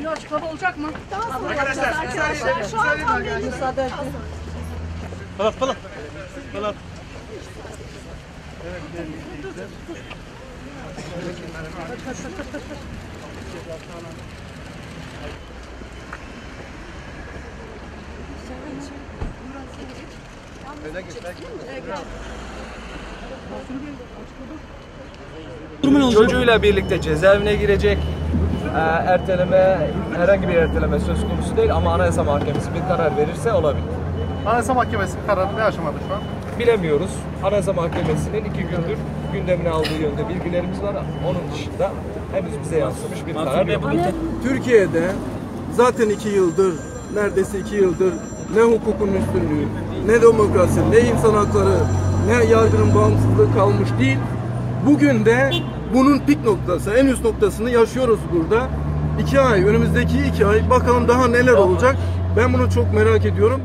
Bir açıklama olacak mı? Arkadaşlar, arkadaşlar şu an tam belli. Falan falan. Falan. Çocuğuyla birlikte cezaevine girecek. Ee, erteleme, herhangi bir erteleme söz konusu değil ama Anayasa Mahkemesi bir karar verirse olabilir. Anayasa Mahkemesi kararı ne aşamada şu an? Bilemiyoruz. Anayasa Mahkemesi'nin iki gündür gündemine aldığı yönde bilgilerimiz var. Onun dışında henüz bize yansımış bir karar yok. Türkiye'de zaten iki yıldır, neredeyse iki yıldır ne hukukun üstünlüğü, ne demokrasi, ne insan hakları, ne yargının bağımsızlığı kalmış değil. Bugün de bunun pik noktası, en üst noktasını yaşıyoruz burada. İki ay, önümüzdeki iki ay bakalım daha neler olacak. Ben bunu çok merak ediyorum.